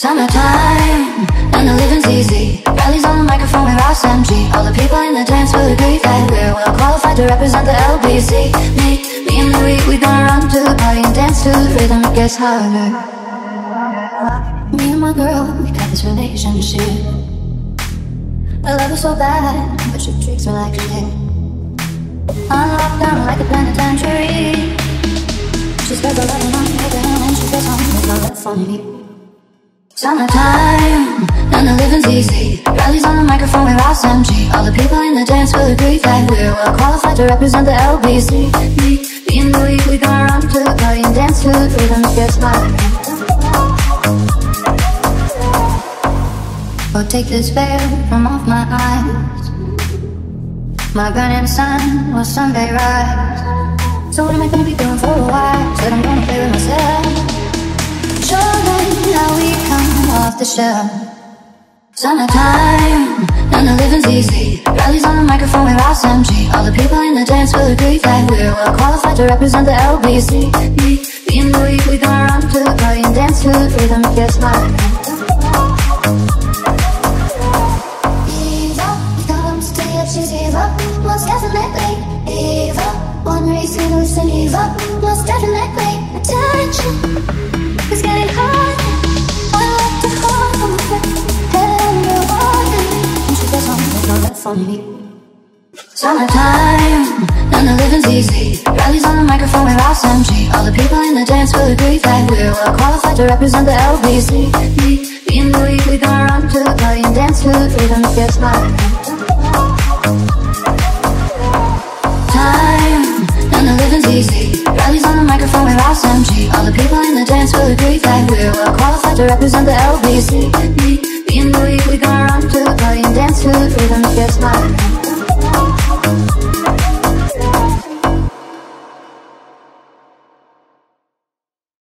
Summertime, and the living's easy. Bradley's on the microphone with Ras MG All the people in the dance will agree that we're well qualified to represent the LBC Me, me and Louis, we gonna run to the party and dance to the rhythm. It gets harder. Me and my girl, we got this relationship. I love her so bad, but she treats me like shit I'm locked down like a penitentiary. She spreads her love on me down and she gets home with my left on me Summertime, and the living's easy. Bradley's on the microphone with Ras MG All the people in the dance will agree that we're well qualified to represent the LBC Me, me and Louis, we gonna run to the party and dance to the rhythm gets louder Oh, take this veil from off my eyes. My burning sun will someday rise So what am I gonna be doing for a while? Said I'm gonna play with myself off the shelf. Summertime, and the living's easy. Bradley's on the microphone with Ras MG All the people in the dance will agree that we're well qualified to represent the LBC Me, me and Louis, we gonna run to the party and dance to the rhythm it gets louder Summertime, and the living's easy. Bradley's on the microphone with Ras MG All the people in the dance will agree that we're well qualified to represent the LBC Me, me and Louis, we gonna run to the party and dance to the rhythm it gets louder Time, and the living's easy. Bradley's on the microphone with Ras MG All the people in the dance will agree that we're well qualified to represent the LBC Me, in the it, we gonna run to the volume, dance to the rhythm, just like